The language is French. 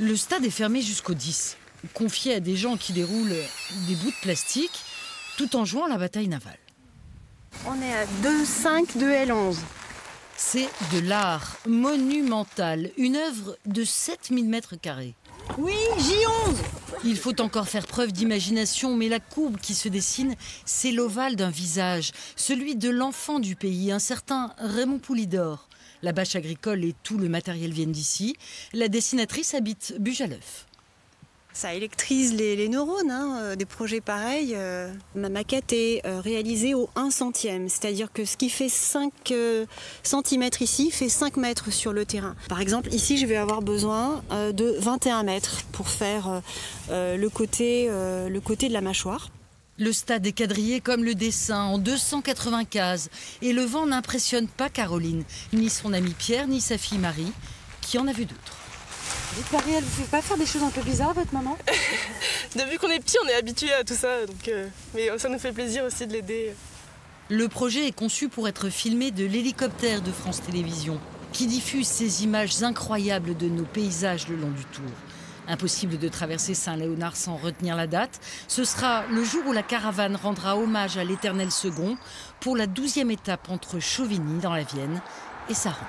Le stade est fermé jusqu'au 10, confié à des gens qui déroulent des bouts de plastique tout en jouant la bataille navale. On est à 2,5 de L11. C'est de l'art monumental, une œuvre de 7000 mètres carrés. Oui, J11 Il faut encore faire preuve d'imagination, mais la courbe qui se dessine, c'est l'ovale d'un visage, celui de l'enfant du pays, un certain Raymond Poulidor. La bâche agricole et tout le matériel viennent d'ici. La dessinatrice habite Bujaleuف. Ça électrise les, neurones, hein, euh, des projets pareils. Euh. ma maquette est euh, réalisée au 1 centième, c'est-à-dire que ce qui fait 5 cm ici fait 5 mètres sur le terrain. Par exemple, ici, je vais avoir besoin de 21 mètres pour faire le côté de la mâchoire. Le stade est quadrillé comme le dessin, en 280 cases. Et le vent n'impressionne pas Caroline, ni son ami Pierre, ni sa fille Marie, qui en a vu d'autres? Marie, elle vous fait pas faire des choses un peu bizarres, votre maman? Depuis qu'on est petit, on est habitué à tout ça, donc, euh, mais ça nous fait plaisir aussi de l'aider. Le projet est conçu pour être filmé de l'hélicoptère de France Télévisions, qui diffuse ces images incroyables de nos paysages le long du tour. Impossible de traverser Saint-Léonard sans retenir la date. Ce sera le jour où la caravane rendra hommage à l'éternel second pour la douzième étape entre Chauvigny dans la Vienne et Saran.